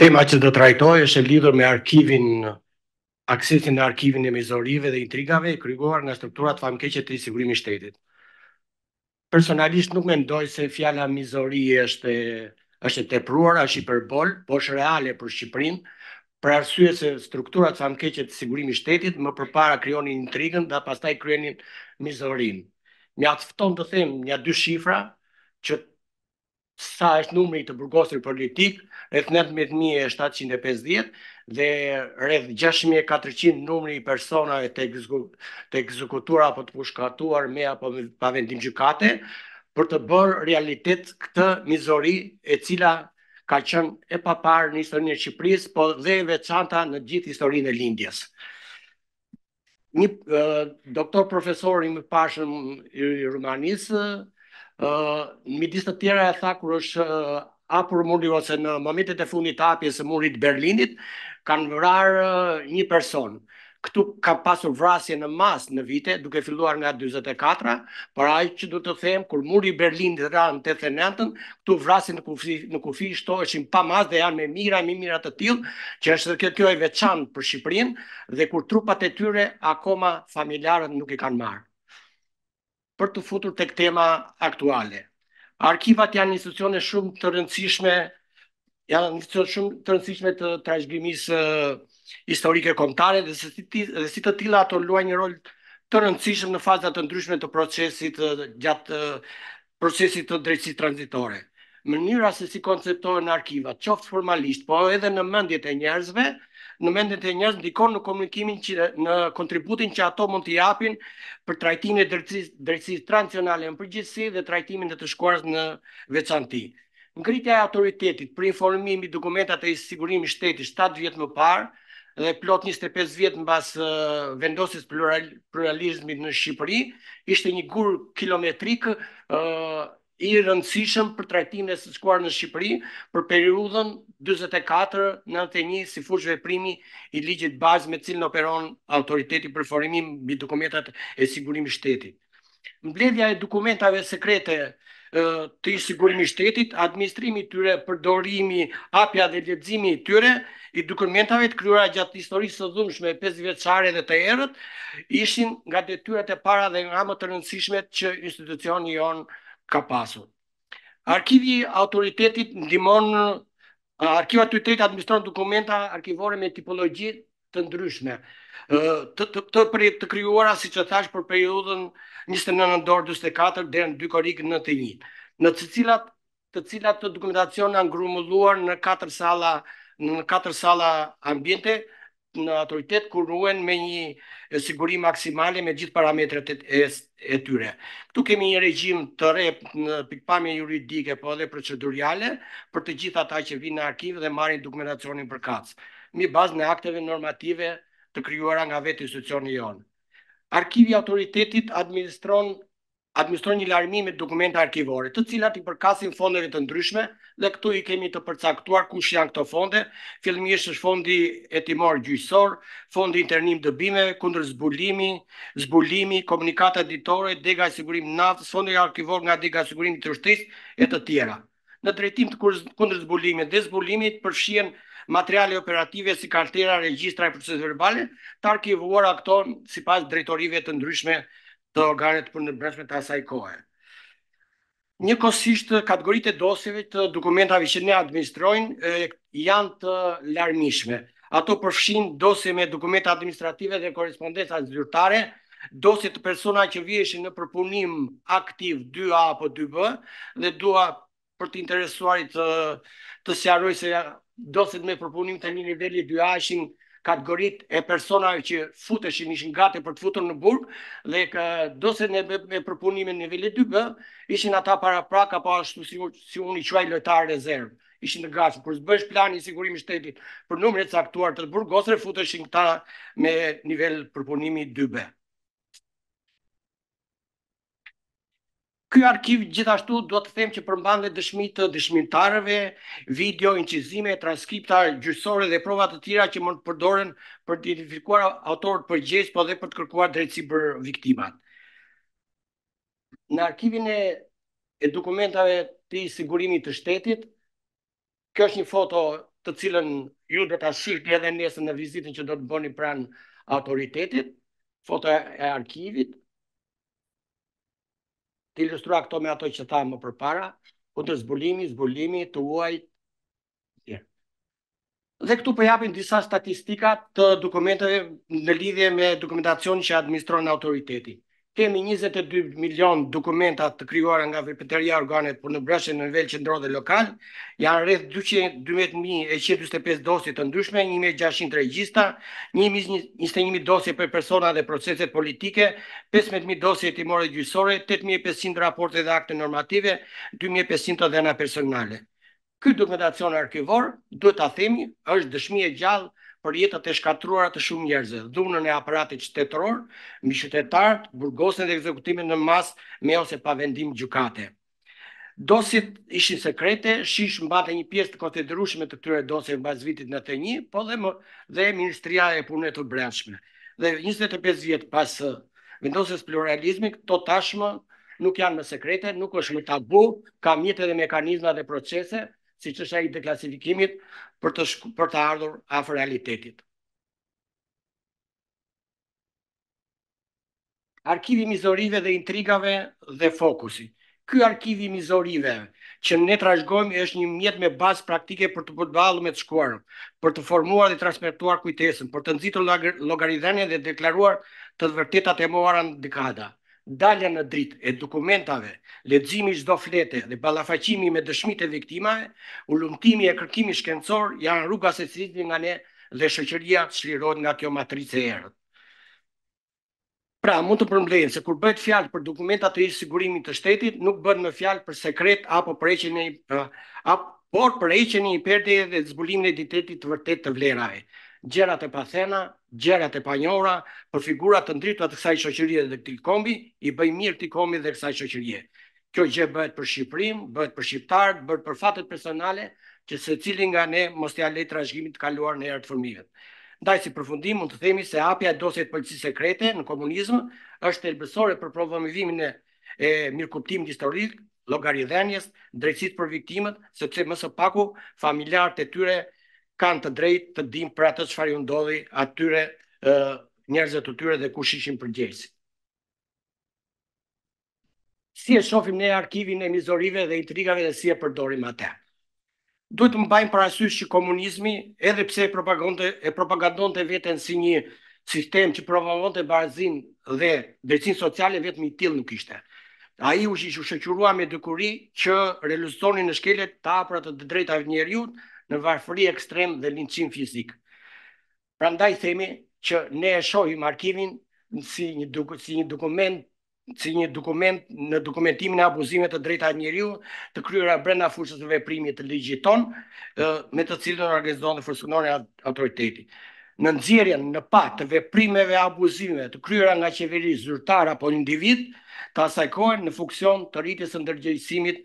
Tema që do të trajtoj është e lidhur me arkivin, aksesin në arkivin e mizorive dhe intrigave i krijuar nga strukturat famëkeqe të sigurimit të shtetit. Personalisht nuk mendoj se fjala mizori është e tepruar, është hiperbol, po është reale për Shqipërinë, për arsye se strukturat famëkeqe të Sigurimit të Shtetit më përpara krijonin intrigën dhe pastaj kryenin mizorinë. Mjafton të them nja dy shifra që sa është numri i të burgosurve politik, rreth 19750 dhe rreth 6400 numri i personave të të ekzekutuar apo të pushkatuar me apo pa vendim gjykate, për të bërë realitet këtë mizori e cila ka qenë e paparë në historinë e Shqipërisë, po dhe e veçantë në gjithë historinë e lindjes. një doktor profesor i mëparshëm i Rumanisë, ë midis të tjera e tha kur është hapur muri ose në momentet e fundit të hapjes së murit të Berlinit, kanë vrarë një person. Këtu ka pasur vrasje në masë në vite, duke filluar nga 44-a, por ajo që dua të them, kur muri i Berlinit ra në 89-ën, këtu vrasjet në kufi, në kufi shtoheshin pa masë dhe janë me mijëra me mijëra të tillë, që është edhe kjo e veçantë për Shqipërinë, dhe kur trupat e tyre akoma familjarët nuk i kanë marrë. Për t'u futur tek tema aktuale. Arkivat janë institucione shumë të rëndësishme, janë institucione shumë të rëndësishme të trashëgimisë historike kombëtare dhe si dhe si të tilla ato luajnë një rol të rëndësishëm në faza të ndryshme të procesit gjatë procesit të drejtësisë tranzitore. Mënyra se si konceptohen arkivat, qoftë formalisht, po edhe në mendjet e njerëzve, në mendjet e njerëzve ndikon në komunikimin që në kontributin që ato mund të japin për trajtimin e drejtësisë drejtësisë tranzicionale në përgjithësi dhe trajtimin e të shkuarës në veçanti. Ngritja e autoritetit për informim mbi dokumentat e sigurimit të shtetit shtatë vjet më parë dhe plot njëzet e pesë vjet mbas vendosjes pluralizmit në Shqipëri ishte një gur kilometrik i rëndësishëm për trajtimin e së shkuarës në Shqipëri për periudhën 44-91 si fushë veprimi i ligjit bazë me cilin operon autoriteti për informim mbi dokumentat e sigurimit të shtetit. Mbledhja e dokumentave sekrete të ish sigurimit të shtetit, administrimi i tyre, përdorimi, hapja dhe leximi i tyre, i dokumentave të krijuara gjatë historisë së dhimbshme 45 vjeçare dhe të errët, ishin nga detyrat e para dhe nga më të rëndësishme që institucioni jonë ka pasur. Arkivi i autoritetit ndihmon, arkiva të të të administron dokumenta arkivore me tipologji të ndryshme, të krijuara, siç e thashë, për periudhën 29 nëntor 44 deri në 2 korrik 91, në të cilat të cilat ky dokumentacion janë grumbulluar në katër salla në katër salla ambiente në autoritet ku ruhen me një siguri maksimale me gjithë parametrat e e tyre. Këtu kemi një regjim të re në pikëpamje juridike, po edhe proceduriale, për të gjithë ata që vijnë në arkiv dhe marrin dokumentacionin përkatës, mbi bazën e akteve normative të krijuara nga vetë institucioni jonë. Arkivi i Autoritetit administron administron një larmi me dokumenta arkivore, të cilat i përkasin fondeve të ndryshme, Dhe këtu i kemi të përcaktuar kush janë këto fonde. Fillimisht është fondi hetimor gjyqësor, fondi internim dëbime, kundërzbulimi, zbulimi, komunikata ditore, dega e sigurimit naftës, fondi arkivor nga dega e sigurimit të ushtrisë e të tjera. Në drejtim të kundërzbulimit dhe zbulimit përfshihen materiale operative si kartela, regjistra e procesverbale, të arkivuara këto sipas drejtorive të ndryshme të organeve të punëve të brendshme të asaj kohe. Njëkohësisht, kategoritë e dosjeve të dokumentave që ne administrojmë janë të larmishme. Ato përfshijnë dosje me dokumenta administrative dhe korrespondenca zyrtare, dosje të personave që viheshin në përpunim aktiv dy A apo dy B dhe dua për të interesuarit të sqaroj se dosjet me përpunim të një niveli dy A ishin kategoritë e personave që futeshin ishin gati për të futur në burg dhe kë, do se në me përpunimin e nivelit 2B ishin ata paraprak apo ashtu si, si unë i quaj lojtarë rezervë ishin në rast kur s'bëhesh plani i sigurimit shtetit për numrin e caktuar të burgosurve futeshin këta me nivel përpunimi 2B. Ky arkiv gjithashtu dua të them që përmban dhe dëshmi të dëshmitarëve, video, incizime, transkripta gjyqësore dhe prova të tjera që mund të përdoren për të identifikuar autorët përgjegjës po dhe për të kërkuar drejtësi për viktimat. Në arkivin e dokumentave të Sigurimit të Shtetit, Kjo është një foto të cilën ju do ta shihni edhe nesër në vizitën që do të bëni pranë autoritetit, foto e arkivit. Të ilustrua këto me ato që thamë përpara, kundërzbulimi, zbulimi, të huajt, Dhe këtu po japim disa statistika të dokumenteve në lidhje me dokumentacionin që administron autoriteti. Kemi 22 milion dokumenta të krijuara nga veprimtaria e organeve të punëve të brendshme në nivel qendror dhe lokal, janë rreth 212.145 dosje të ndryshme, 1.600 regjistra, 1.021 dosje për persona dhe procese politike, 15.000 dosje hetimore dhe gjyqësore, 8.500 raporte dhe akte normative, 2.500 të dhëna personale. Ky dokumentacion arkivor, duhet ta themi, është dëshmi e gjallë për jetët e shkatërruara të shumë njerëzve, dhunën e aparatit shtetëror mbi qytetarët, burgosjen dhe ekzekutimin në masë me ose pa vendim gjykate. Dosjet ishin sekrete, SHISH mbante një pjesë të konsiderueshme të këtyre dosjeve mbas vitit nëntëdhjetë e një, po dhe më dhe Ministria e Punëve të Brendshme. Dhe njëzet e pesë vjet pas Vendosjes pluralizmit, këto tashmë nuk janë më sekrete, nuk është më tabu, ka mjete dhe mekanizma dhe procese, siç është ai i deklasifikimit për të, për t'i ardhur afër realitetit. Arkivi i mizorive dhe intrigave dhe fokusi. Ky arkiv i mizorive që ne trashëgojmë është një mjet me bazë praktike për t'u përballur me të shkuarën, për të formuar dhe transmetuar kujtesën, për të nxitur llogaridhënien dhe deklaruar të vërtetat e mohuara në dekada. Dalja në dritë e dokumentave, leximi i çdo flete dhe ballafaqimi me dëshmitë e viktimave, hulumtimi e kërkimi shkencor janë rruga se si secili nga ne dhe shoqëria çlirohet nga kjo matricë e errët. Pra, mund të përmbledhim se kur bëhet fjalë për dokumenta të sigurimit të shtetit, nuk bëhet më fjalë për sekret apo për heqjen e apo por për heqjen e një perdeje dhe zbulimin e identitetit të vërtetë të vlerave, gjërat e pathëna, gjërat e panjohura, për figura të ndritura të kësaj shoqërie dhe këtij kombi, i bëjnë mirë këtij kombi dhe kësaj shoqërie. Kjo gjë bëhet për Shqipërinë, bëhet për shqiptarët, bëhet për fatet personale, që secili nga ne mos t'ia lërë trashëgim të kaluarën e errët fëmijëve. Ndaj si përfundim mund të themi se hapja e dosjeve të policisë sekrete në komunizëm është thelbësore për promovimin e mirëkuptimit historik, llogaridhënies, drejtësisë për viktimët, sepse më së paku familjarët e tyre kanë të drejtë të dinë për atë çfarë u ndodhi atyre njerëzve të tyre dhe kush ishin përgjegjësit. si e shofim ne arkivin e mizorive dhe intrigave dhe si e përdorim atë. Duhet të mbajmë parasysh që komunizmi, edhe pse e propagandonte e propagandonte veten si një sistem që promovonte barazinë dhe drejtësinë sociale vetëm i tillë nuk ishte. Ai u shoqërua me dukuri që rezultonin në shkelje të hapura të të drejtave të njeriut në varfëri ekstreme dhe linçim fizik. Prandaj themi që ne e shohim arkivin si një si një dokument si një dokument në dokumentimin e abuzimeve të të drejtave të njeriut të kryera brenda fushës së veprimit të ligjit tonë, me të cilin organizohet dhe funksionon autoriteti. Në nxjerrjen në pah të veprimeve abuzive të kryera nga qeveri zyrtarë apo individë, të asaj kohe në funksion të rritjes së ndërgjegjësimit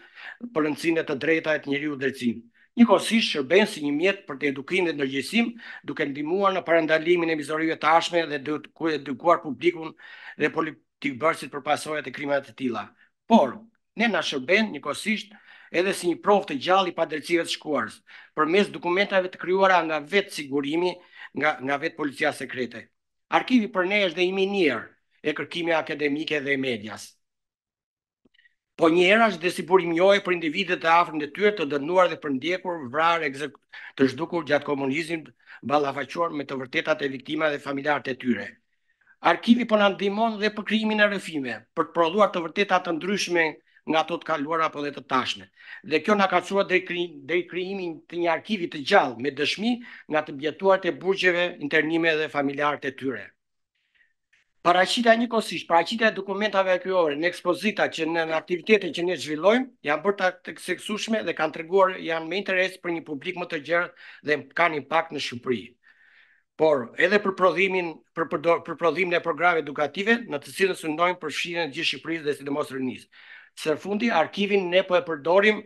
për rëndësinë e të drejtave të njeriut drejtësinë. Njëkohësisht shërben si një mjet për të edukim dhe ndërgjegjësim, duke ndihmuar në parandalimin e mizorive të ardhshme dhe duke edukuar publikun dhe politikëbërësit për pasojat e krimeve të tilla. Por, ne na shërben njëkohësisht edhe si një provë të gjallë i padrejtësive të shkuarës, përmes dokumentave të krijuara nga vetë sigurimi, nga vetë policia sekrete. Arkivi për ne është dhe një minierë e kërkimeve akademike dhe e medias. Po njëherazi është dhe si burim njohje për individët e afërm e tyre të dënuar dhe përndjekur, vrarë, egzek... të zhdukur gjatë komunizmit, ballafaquar me të vërtetat e viktimave dhe familjarët e tyre. Arkivi po na ndihmon dhe për krijimin e rrëfimeve, për të prodhuar të vërteta të ndryshme nga ato të kaluara apo dhe të tashme. Dhe kjo na ka çuar deri krijim, deri krijimi të një arkivi të gjallë me dëshmi nga të mbijetuarit e burgjeve, internimeve dhe familjarët e tyre. Paraqitja njëkohësisht, paraqitja e dokumentave arkivore në ekspozita që në aktivitetet që ne zhvillojmë janë bërë të aksesueshme dhe kanë treguar janë me interes për një publik më të gjerë dhe kanë impakt në Shqipëri. Por edhe për prodhimin për përdor, për prodhimin e programeve edukative në të cilën synojmë përfshirjen e gjithë Shqipërisë dhe sidomos rinisë. Së fundi arkivin ne po e përdorim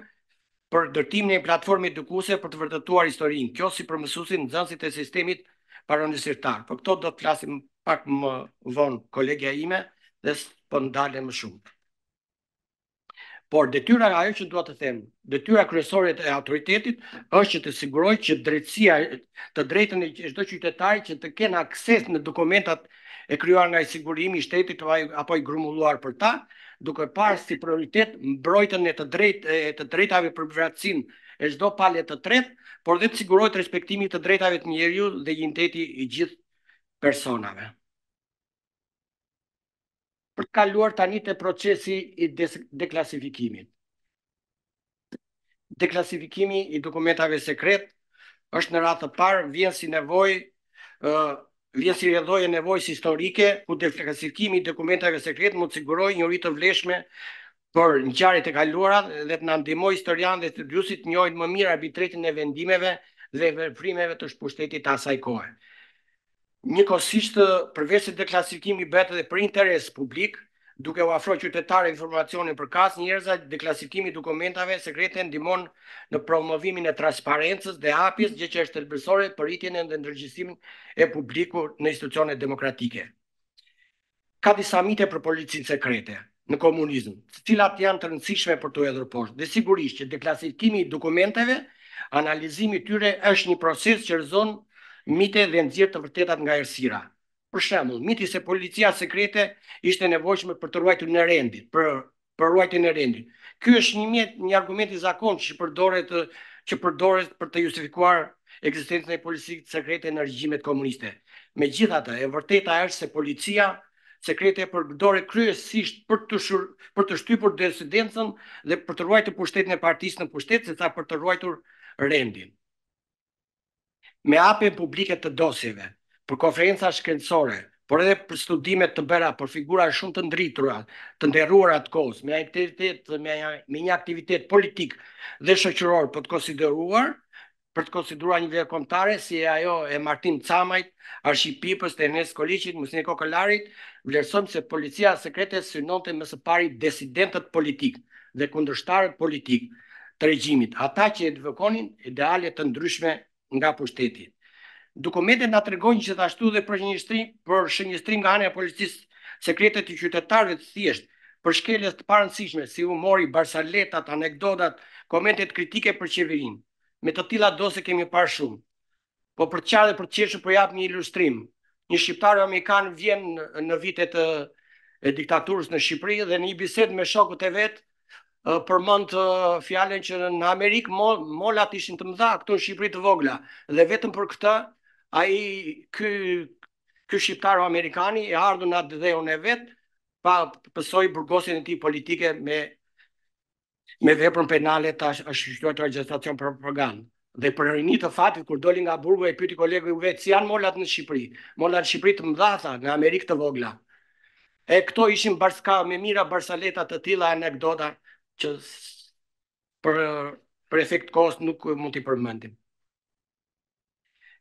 për ndërtimin e një platforme edukuese për të vërtetuar historinë, kjo si për mësuesit, nxënësit e sistemit parauniversitar. Për këto do të flasim pak më vonë kolegja ime dhe s'po ndalem më shumë. Por detyra, ajo që dua të them, detyra kryesore e autoritetit është që të sigurojë që drejtësia të drejtën e çdo qytetari që të kenë akses në dokumentat e krijuar nga ish sigurimi i shtetit apo i grumbulluar për ta, duke parë si prioritet mbrojtjen e të drejtë e të drejtave për privatësinë e çdo pale të tretë, por dhe të sigurohet respektimi i të drejtave të njeriut dhe dinjiteti i gjithë personave. për të kaluar tani te procesi i deklasifikimit. Deklasifikimi i dokumentave sekrete është në radhë të parë, vjen si nevojë, vjen si rrjedhojë e nevojës historike, ku deklasifikimi i dokumentave sekrete mund të sigurojë njohuri të vlefshme për ngjarjet e kaluara dhe të na ndihmojë historianët dhe studiuesit të njohin më mirë arbitraritetin e vendimeve dhe veprimeve të ish pushtetit të asaj kohe. Njëkohësisht, përveç se deklasifikimi bëhet edhe për interes publik, duke u ofruar qytetarëve informacionin përkatës njëherazi, deklasifikimi i dokumentave sekrete ndihmon në promovimin e transparencës dhe hapjes, gjë që është thelbësore për rritjen dhe ndërgjegjësimin e publikut në institucionet demokratike. ka disa mite për policinë sekrete në komunizëm, të cilat janë të rëndësishme për t'u hedhur poshtë. Dhe sigurisht që deklasifikimi i dokumenteve, analizimi i tyre është një proces që rrëzon mite dhe nxjerr të vërtetat nga errësira. Për shembull, miti se policia sekrete ishte e nevojshme për të ruajtur e rendit, për për ruajtjen e rendit. Ky është një mjet, një argument i zakonshëm që përdoret që përdoret për të justifikuar ekzistencën e policisë sekrete në regjimet komuniste. Megjithatë, e vërteta është se policia sekrete e përdoret kryesisht për të shur, për të shtypur disidencën dhe për të ruajtur pushtetin e partisë në pushtet, sesa për të ruajtur rendin. Me hapjen publike të dosjeve për konferenca shkencore, por edhe për studime të bëra për figura shumë të ndritura, të nderuara të kohës, me aktivitet me një aktivitet politik dhe shoqëror për të konsideruar për të konsideruar një vlerë kombëtare si ajo e Martin Camajt, Arshi Pipës, të Ernest Koliqit, Musine Kokalarit, vlerësojmë se policia sekrete synonte më së pari disidentët politikë dhe kundërshtarët politikë, të regjimit, ata që avokonin ideale të ndryshme nga pushteti. Dokumentet na tregojnë gjithashtu dhe për shënjestrim, për shënjestrim nga ana e policisë sekrete të qytetarëve të thjeshtë, për shkelje të parëndësishme si humori, barsaletat, anekdotat, komentet kritike për qeverinë. Ne të tilla dosje kemi parë shumë. Po për të qarë dhe për të qeshur po jap një ilustrim. Një shqiptaro-amerikan vjen në vitet e diktaturës në Shqipëri dhe në një bisedë me shokët e vet përmend fjalën që në Amerikë mollët ishin të mëdha, këtu në Shqipëri të vogla. Dhe vetëm për këtë, ai ky, ky shqiptaro-amerikani i ardhur në atdheun e vet, pa pësoi burgosjen e tij politike me me veprën penale të ashtuquajtur të agjitacion propagandë. Dhe për ironi të fatit, kur doli nga burgu e pyti kolegu i vet, si janë mollët në Shqipëri? Mollët në Shqipëri të mëdha, tha, në Amerikë të vogla. E këto ishin barska, me mijëra barsaleta të tilla anekdota që për, për efekt kohe nuk mund t'i përmendim.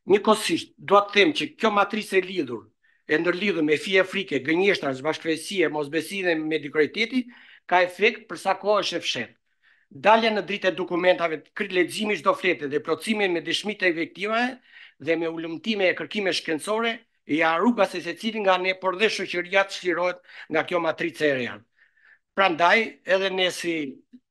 Njëkohësisht, dua të them që kjo matricë e lidhur, e ndërlidhur me fije frike, gënjeshtra, bashkëfajësie, mosbesimi e mediokriteti, ka efekt për sa kohë është e fshehtë. Dalja në dritë e dokumentave, leximi i çdo flete dhe plotësimi me dëshmi të viktimave dhe me hulumtime e kërkime shkencore Janë rruga që secili nga ne, por dhe shoqëria çlirohet nga kjo matricë e re. Prandaj, edhe ne si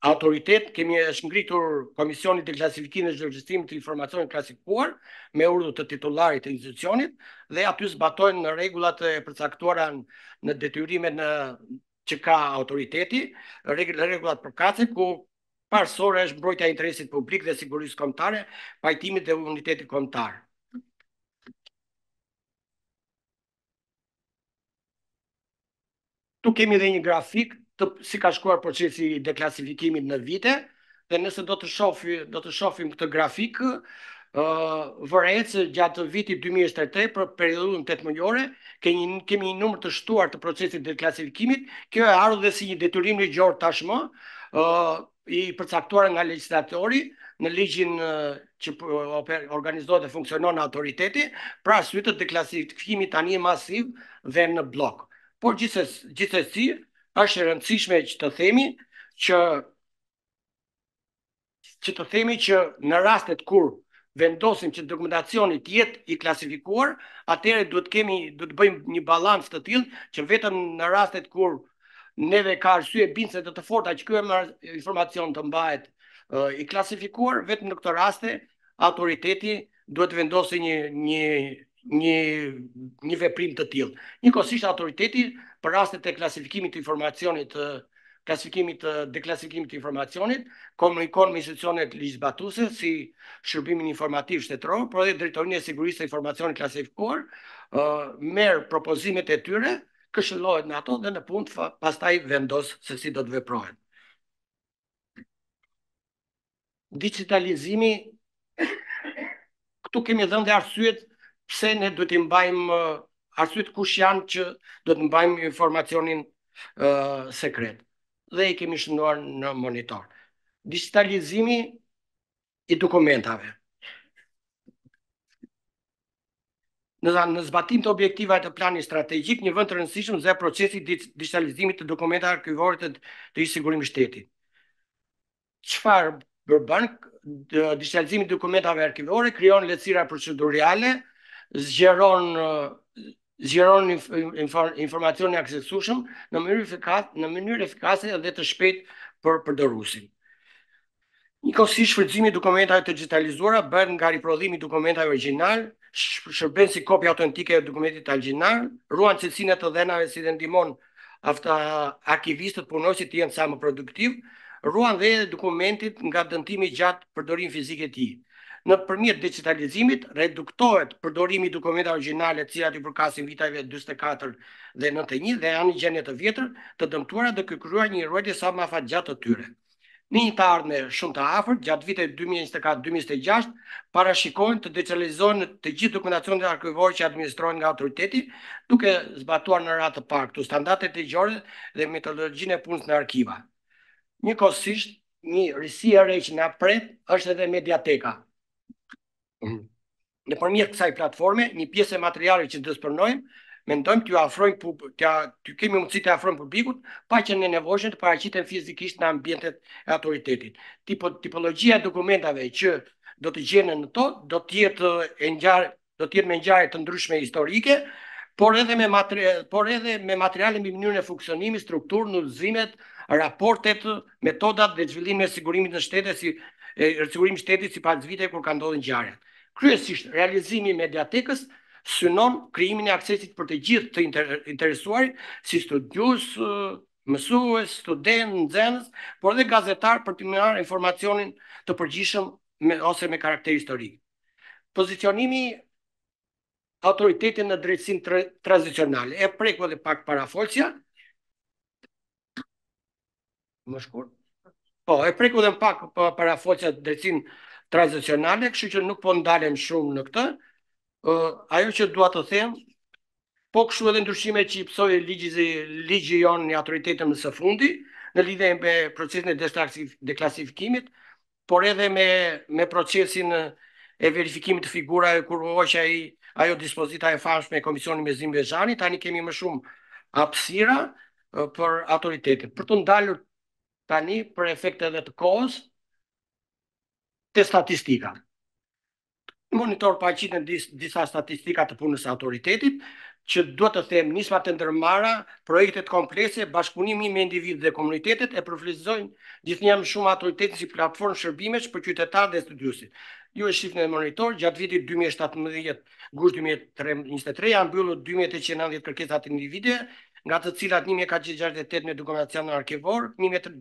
autoritet kemi është ngritur Komisioni i Deklasifikimit dhe Zhvlerësimit të Informacionit të Klasifikuar me urdhër të titullarit të institucionit dhe aty zbatohen rregullat e përcaktuara në detyrimet në që ka autoriteti, rregullat përkatëse ku parësore është mbrojtja e interesit publik dhe sigurisë kombëtare, pajtimit dhe unitetit kombëtar. Këtu kemi dhe një grafik të si ka shkuar procesi i deklasifikimit në vite dhe nëse do të shof do të shofim këtë grafik ë uh, vërehet se gjatë vitit 2023 për periudhën 8 mujore kemi një, kemi një numër të shtuar të procesit deklasifikimit kjo e ardhur dhe si një detyrim ligjor tashmë ë uh, i përcaktuar nga legjislatori në ligjin që organizohet dhe funksionon autoriteti, për arsye të deklasifikimit tani masiv dhe në bllok. Por gjithsesi, është e rëndësishme që të themi që që të themi që në rastet kur vendosim që dokumentacioni të jetë i klasifikuar, atëherë duhet të themi duhet të bëjmë një balancë të tillë që vetëm në rastet kur neve ka arsye bindëse dhe të forta që ky informacion të mbahet i klasifikuar, vetëm në këto raste, autoriteti duhet të vendosi një, një, një, një veprim të tillë. Njëkohësisht autoriteti për rastet e klasifikimit të informacionit të klasifikimit të deklasifikimit të informacionit, komunikon me institucionet ligjzbatuse si shërbimin informativ shtetëror, por edhe drejtorinë e sigurisë të informacionit klasifikuar, merr propozimet e tyre, këshillohet me ato dhe në fund pastaj vendos se si do të veprohet. Digitalizimi, këtu kemi dhënë dhe arsyet pse ne duhet t'i mbajmë arsyet kush janë që duhet të mbajmë informacionin sekret dhe i kemi shënuar në monitor. Digitalizimi i dokumentave. Në zba, në zbatim të objektivave të planit strategjik, një vend të rëndësishëm zë procesi i digitalizimit të dokumentave arkivore të të ish sigurimit të shtetit. Çfarë përbën digitalizimi i dokumentave arkivore, krijon lehtësira procedurale, zgjeron zgjeron informacionin e aksesueshëm në mënyrë efikase dhe të shpejtë për përdoruesin. Njëkohësisht, shfrytëzimi i dokumentave të dixhitalizuara bëhet nga riprodhimi i dokumentave origjinale, shërben si kopje autentike e dokumentit origjinal, ruan cilësinë e të dhenave si dhe ndihmon arkivistët, punonjësit të jenë sa më produktivë, ruajtjen e dokumentit nga dëmtimi gjatë përdorimit fizik të tij. Nëpërmjet dixhitalizimit, reduktohet përdorimi i dokumentave origjinale të cilat i përkasin viteve dyzet e katër dhe nëntëdhjetë e një dhe janë në gjendje të vjetër, të dëmtuara dhe kërkojnë një ruajtje sa më afatgjatë të tyre. në një të ardhme shumë të afërt, gjatë viteve 2024-2026, parashikohen të digitalizohen të gjitha dokumentacionet arkivore që administrohen nga Autoriteti, duke zbatuar në radhë të parë këtu standardet ligjore dhe metodologjinë e punës në arkiva. Njëkohësisht, një risi e re që na pret është edhe Mediateka. nëpërmjet kësaj platforme, një pjesë e materialit që disponojmë, mendojmë t'ju afrojmë pub, t'ja të kemi mundësi të afrojmë publikut, pa qenë nevojshme të paraqiten fizikisht në ambientet e autoritetit. Tipo, tipologjia e dokumentave që do të gjenden në to, do të jetë e ngjarë, do të jetë me ngjarje të ndryshme historike, por edhe me material, por edhe me materiale mbi mënyrën e funksionimit, strukturën, udhëzimet, raportet, metodat dhe zhvillimin e sigurimit të shtetit si sigurimi i shtetit sipas viteve kur kanë ndodhur ngjarjet. Kryesisht, realizimi i Mediatekës synon krijimin e aksesit për të gjithë të interesuarit si studiues, mësues, studentë, nxënës, por dhe gazetarë për të marrë informacione të përgjithshëm me ose me karakter historik. Pozicionimi i Autoritetit në drejtësinë tranzicionale, e preku edhe pak parafolësja, Më shkurt? Po, e preku dhe më pak po, parafolësja drejtësinë tranzicionale, kështu që nuk po ndalem shumë në këtë. Ajo që dua të them, po kështu edhe ndryshimet që i pësoi ligji, ligji jonë i autoritetit së fundi, në lidhe me procesin e deklasifikimit, por edhe me me procesin e verifikimit të figurave kur u hoq ajo dispozita e famshme e Komisionit Mezini-Bezhani, tani kemi më shumë hapësira për autoritetin. Për t'u ndalur tani për efekt edhe të kohës te statistika. Në monitor paraqiten disa statistika të punës së autoritetit, që duhet të them nismat e ndërmarra, projektet komplekse, bashkëpunimi me individët dhe komunitetet e profilizojnë gjithnjë më shumë autoritetin si platformë shërbimesh për qytetarët dhe studiuesit. Ju e shifni në monitor, gjatë vitit 2017, gusht 2023, janë mbyllur 2.890 kërkesa të individëve, nga të cilat 1.468 me dokumentacion arkivor, 1.300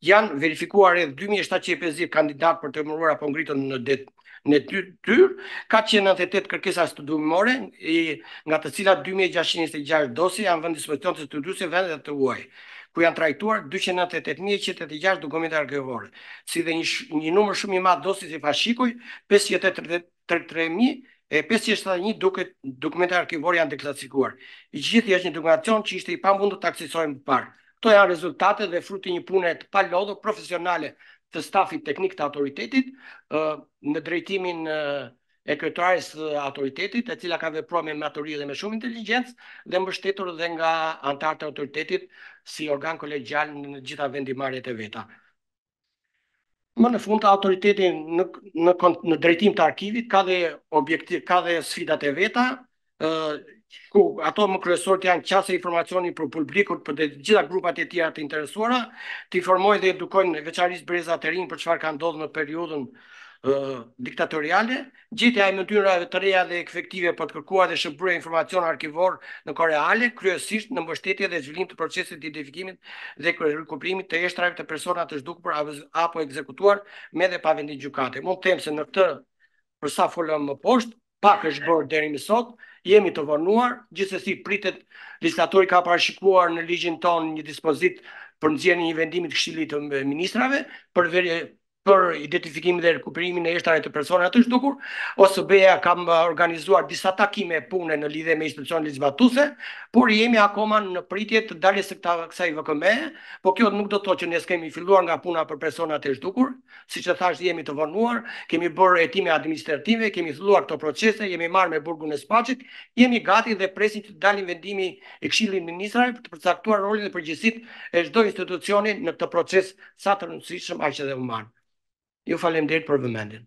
Janë verifikuar rreth 2750 kandidatë për t'u emëruar apo ngritur në det në detyrë, 498 kërkesa studimore, nga të cilat 2626 dosje janë vënë në dispozicion të studiuesve vendas dhe të huaj, ku janë trajtuar 298186 dokumente arkivore, si dhe një një numër shumë i madh dosjesh e fashikuj, 538 tre tre mijë e pesëqind e doku dokumente arkivore janë deklasifikuar. I gjithë është një dokumentacion që ishte i pamundur të aksesohej më parë. Këto janë rezultatet dhe fruti i një pune të palodhur profesionale të stafit teknik të autoritetit në drejtimin e kryetares së autoritetit, e cila ka vepruar me maturi dhe me shumë inteligjencë dhe mbështetur dhe nga anëtarët e autoritetit si organ kolegjial në të gjitha vendimmarrjet e veta. Më në fund, autoriteti në drejtim të arkivit ka dhe objektiv, ka dhe sfidat e veta, ku ato më kryesoret janë qasje e informacionit për publikun por dhe gjitha grupat e tjera të interesuara, të informojnë dhe edukojnë veçarisht brezat e rinj për çfarë ka ndodhur në periudhën diktatoriale, Gjetja e mënyrave të reja dhe efektive për të kërkuar dhe shërbyer informacion arkivor në kohë reale, kryesisht në mbështetje dhe zhvillim të procesit të identifikimit dhe rekuperimit të eshtrave të personave të zhdukur apo ekzekutuar me dhe pa vendim gjykate. Mund të them se në këtë, për sa folëm më poshtë, pak është bërë deri më sot, jemi të vonuar, gjithsesi pritet, legjislatori ka parashikuar në ligjin tonë një dispozitë për nxjerrjen e një vendimi të Këshillit të Ministrave për për identifikimin dhe rekuperimin e eshtrave të personave të zhdukur, OSBE-ja ka organizuar disa takime pune në lidhje me institucionet zbatuese, por jemi akoma në pritje të daljes së kësaj VKM-e, por kjo nuk do të thotë që ne s'kemi filluar nga puna për personat e zhdukur, siç e thashë jemi të vonuar, kemi bërë hetime administrative, kemi filluar këto procese, jemi marrë me burgun e Spaçit, jemi gati dhe presim që të dalin vendimi i Këshillit të Ministrave për të përcaktuar rolin dhe përgjegjësitë e çdo institucioni në këtë proces Sa të rëndësishëm aq edhe human. Ju faleminderit për vëmendjen.